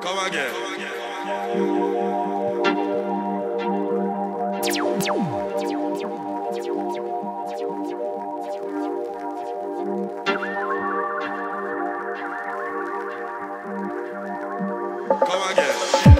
Come again. Come again.